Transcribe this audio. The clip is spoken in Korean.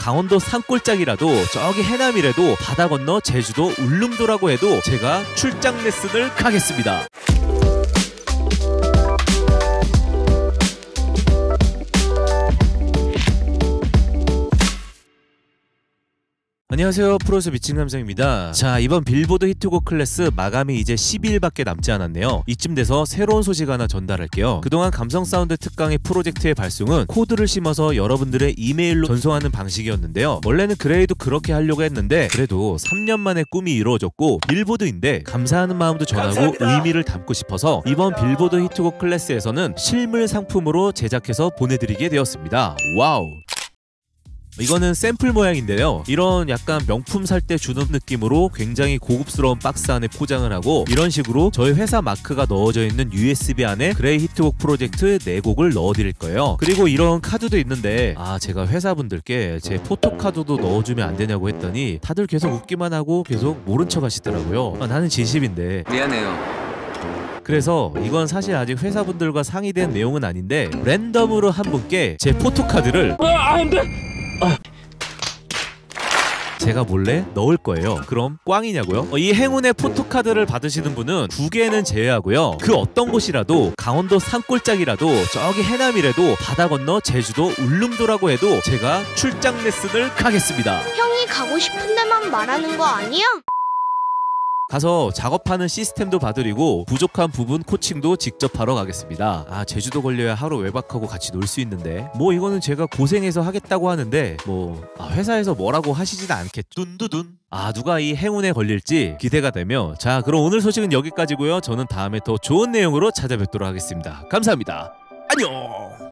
강원도 산골짜기라도 저기 해남이라도 바다 건너 제주도 울릉도라고 해도 제가 출장 레슨을 가겠습니다. 안녕하세요. 프로듀서 미친 감성입니다. 자 이번 빌보드 히트곡 클래스 마감이 이제 12일밖에 남지 않았네요. 이쯤 돼서 새로운 소식 하나 전달할게요. 그동안 감성 사운드 특강의 프로젝트의 발송은 코드를 심어서 여러분들의 이메일로 전송하는 방식이었는데요. 원래는 그레이도 그렇게 하려고 했는데 그래도 3년 만에 꿈이 이루어졌고 빌보드인데 감사하는 마음도 전하고 감사합니다. 의미를 담고 싶어서 이번 빌보드 히트곡 클래스에서는 실물 상품으로 제작해서 보내드리게 되었습니다. 와우 이거는 샘플 모양인데요. 이런 약간 명품 살 때 주는 느낌으로 굉장히 고급스러운 박스 안에 포장을 하고 이런 식으로 저희 회사 마크가 넣어져 있는 USB 안에 그레이 히트곡 프로젝트 4곡을 넣어드릴 거예요. 그리고 이런 카드도 있는데 아 제가 회사분들께 제 포토카드도 넣어주면 안 되냐고 했더니 다들 계속 웃기만 하고 계속 모른 척 하시더라고요. 아, 나는 진심인데 미안해요. 그래서 이건 사실 아직 회사분들과 상의된 내용은 아닌데 랜덤으로 한 분께 제 포토카드를 제가 몰래 넣을 거예요. 그럼 꽝이냐고요? 어, 이 행운의 포토카드를 받으시는 분은 두 개는 제외하고요. 그 어떤 곳이라도 강원도 산골짜기라도 저기 해남이라도 바다 건너 제주도 울릉도라고 해도 제가 출장 레슨을 가겠습니다. 형이 가고 싶은 데만 말하는 거 아니야? 가서 작업하는 시스템도 봐드리고 부족한 부분 코칭도 직접 하러 가겠습니다. 아 제주도 걸려야 하루 외박하고 같이 놀 수 있는데 뭐 이거는 제가 고생해서 하겠다고 하는데 뭐 아, 회사에서 뭐라고 하시진 않겠 둔두둔 아 누가 이 행운에 걸릴지 기대가 되며 자 그럼 오늘 소식은 여기까지고요. 저는 다음에 더 좋은 내용으로 찾아뵙도록 하겠습니다. 감사합니다. 안녕.